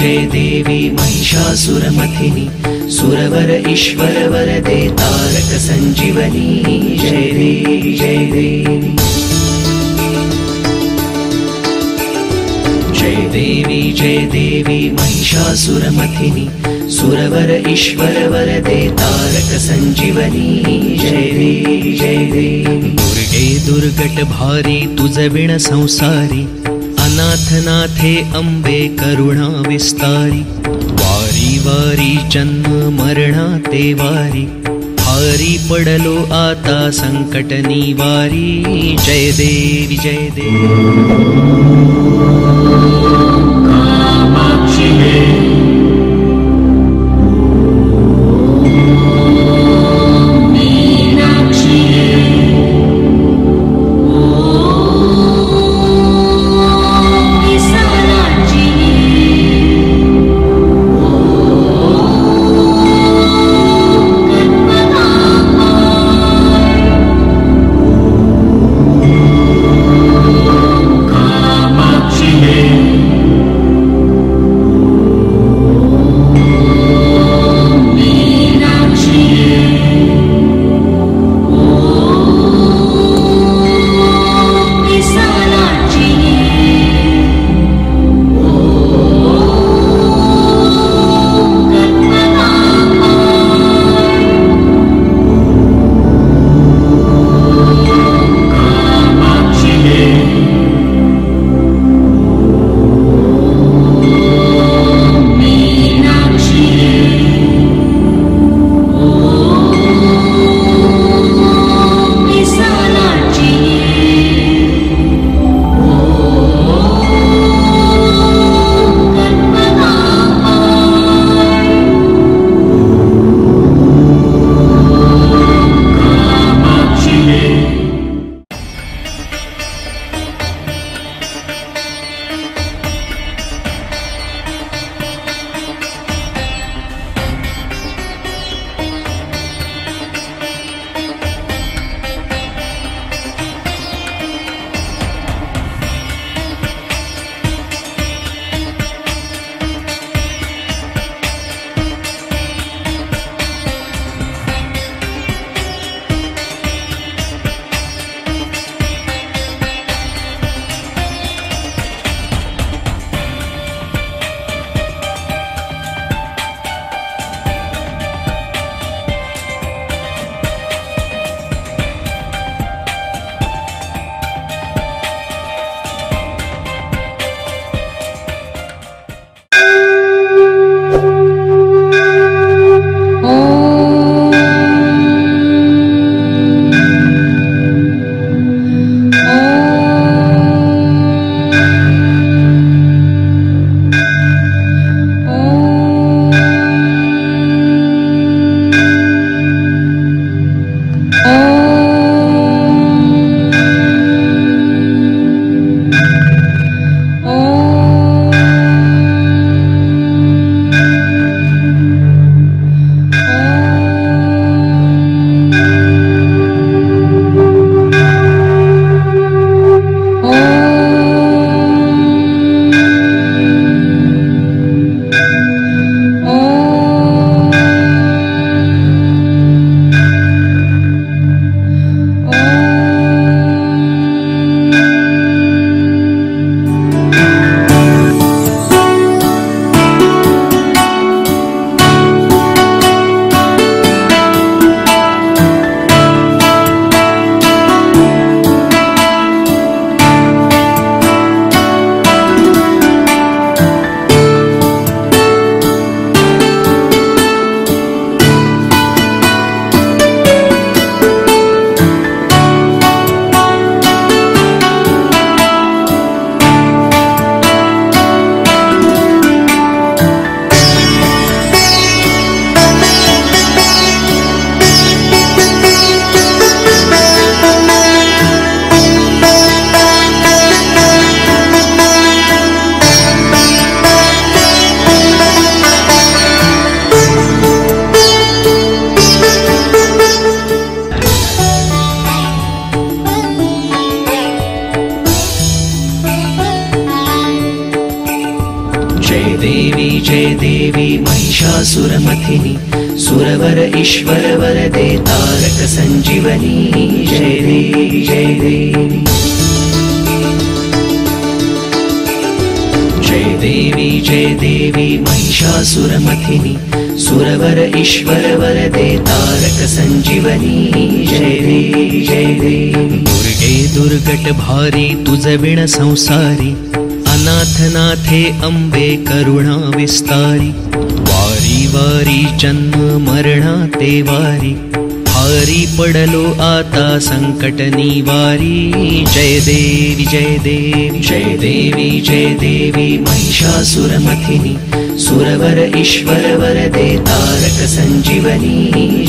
जय देवी महिषासुरमथिनि सुरवर ईश्वर वरदे तारक सञ्जीवनी जय देवी जय देवी। जय देवी जय देवी महिषासुरमथिनि सुरवर ईश्वर वरदे तारक सञ्जीवनी जय देवी जय देवी। दुर्गे दुर्गट भारी तुझ विण संसारी अनाथनाथे अम्बे करुणा विस्तारी। वारी वारी जन्म मरणा ते वारी। भारी पडलो आता संकट निवारी। जय देवी जय देवी Oh. महिषासुरमथिनि सुरवर ईश्वर वरदे तारक सञ्जीवनी जय देवी जय देवी जय देवी जय देवी महिषासुरमथिनि सुरवर ईश्वर वरदे तारक सञ्जीवनी जय जय देवी दुर्गे दुर्गट भारी तुझ विण संसारी अनाथनाथे अम्बे करुणा विस्तारी। वारी वारी जन्म मरणा ते वारी। हारी पडलो आता संकट निवारी। जय देवी जय देवी। जय देवी जय देवी महिषासुरमथिनि सुरवर ईश्वर वरदे तारक सञ्जीवनी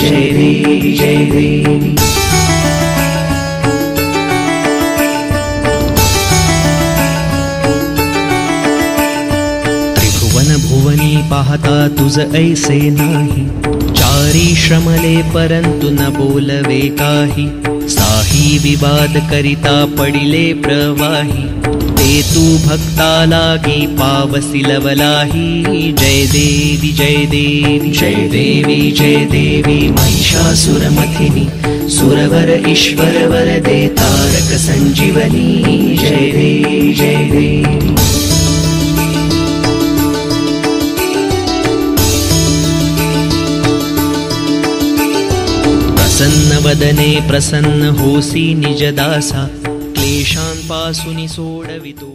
जय देवी जय देवी पाहता तुझ ऐसे नाही. चारी श्रमले परंतु न बोलवे काही. साही विवाद करिता पडिले प्रवाही. ते तू भक्ता लागी पावसी लवलाही जय देवी जय देवी जय देवी जय देवी महिषासुरमथिनि सुरवर ईश्वर वरदे तारक सञ्जीवनी जय देवी जय देवी प्रसन्न वदने प्रसन्न होसी निजदासा क्लेशान् पासुनि सोडवितु